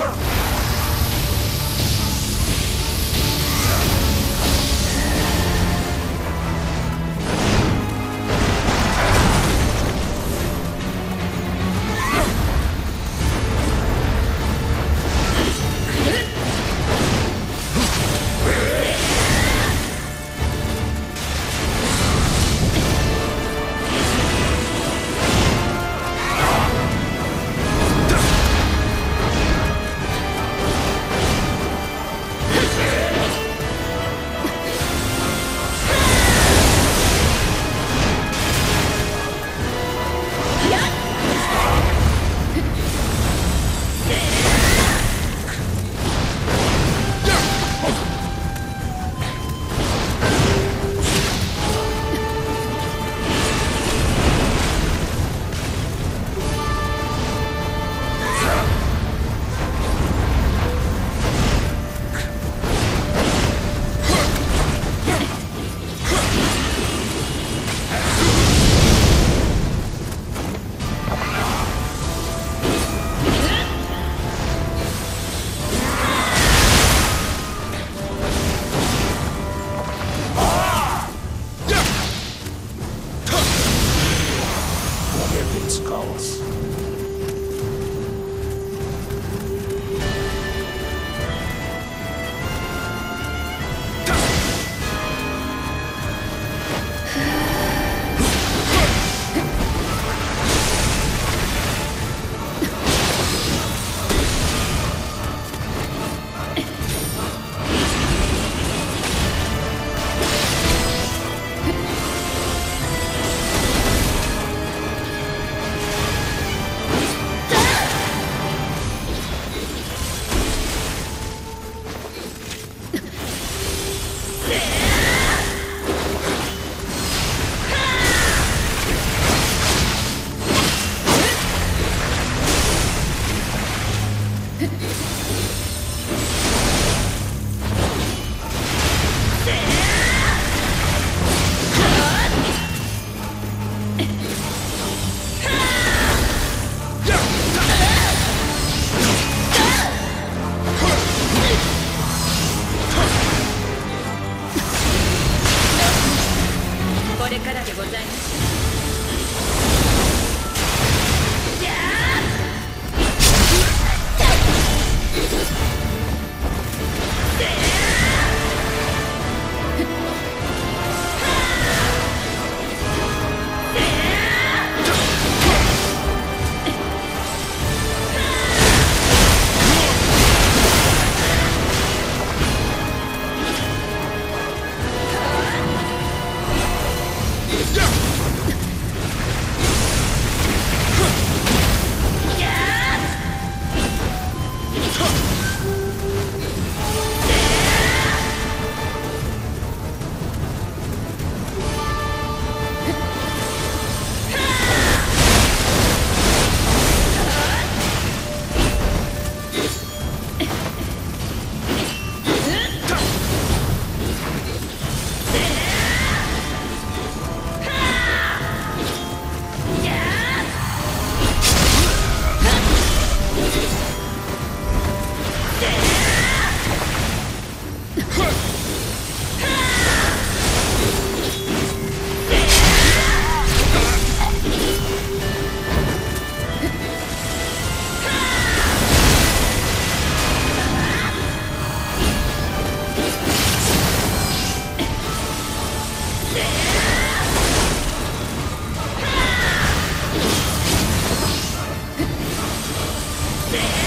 Sir! hours. Damn.